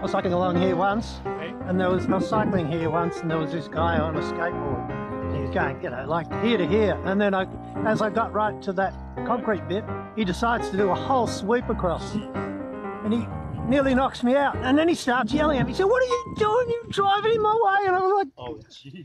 I was cycling along here once, and there was I was cycling here once, and there was this guy on a skateboard. He was going, you know, like here to here, and then I, as I got right to that concrete bit, he decides to do a whole sweep across, and he nearly knocks me out. And then he starts yelling at me. He said, "What are you doing? You're driving in my way!" And I was like, Oh, jeez."